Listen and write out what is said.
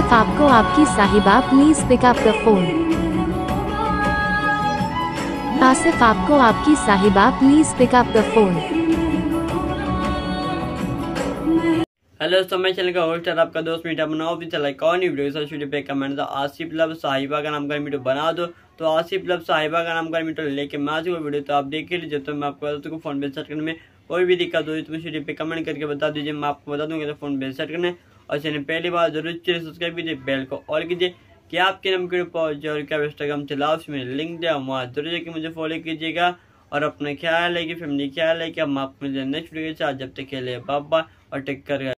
आसिफ आपको आपकी साहिबा please pick up the phone Asif आपको आपकी साहिबा please pick up the phone hello दोस्तों मैं चैनल का होस्ट है, आपका दोस्त मीठा बनाओ भी चला कौन वीडियो सर वीडियो पे कमेंट था आसिफ लब साहिबा का नाम का वीडियो बना दो। तो आसिफ लब साहिबा का नाम का वीडियो लेके मैं आज वीडियो तो आप देख लीजिए। तो मैं आपको बता दूँ फ़ोन पे सर्च करने में कोई भी दिक्कत हो तो वीडियो पे कमेंट करके बता दीजिए। मैं आपको बता दूँगा तो फ़ोन पे सेट करने और चैनल पहली बार ज़रूर चैनल सब्सक्राइब कीजिए, बेल को ऑल कीजिए कि आपके नाम के पहुँचे और क्या इंस्टाग्राम चलाओ उसमें लिंक दिया वहाँ ज़रूर जाके मुझे फॉलो कीजिएगा और अपना ख्याल है कि फैमिली ख्याल है कि हम आपको नेक्स्ट वीडियो के साथ जब तक के लिए बाबा और टेक कर